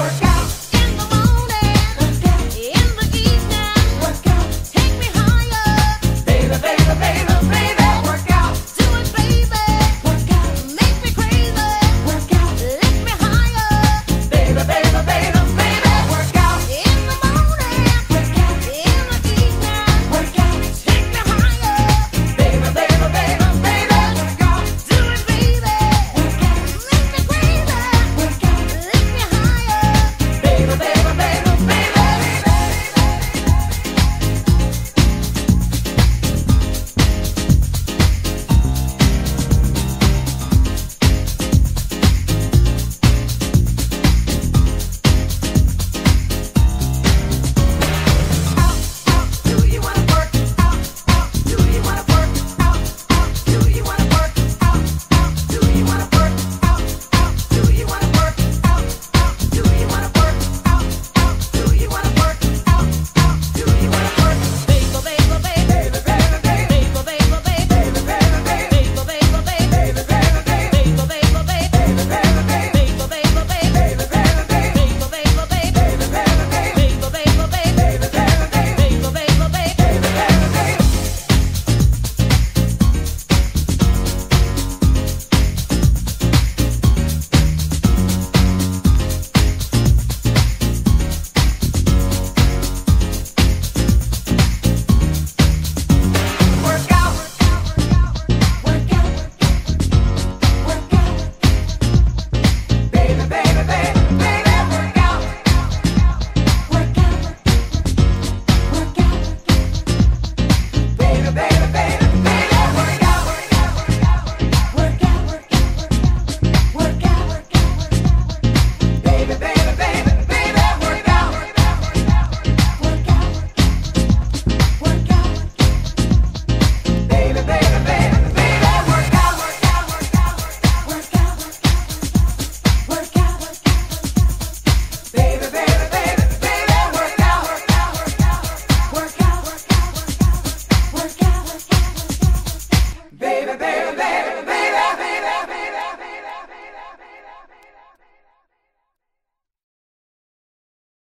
Party. Work out.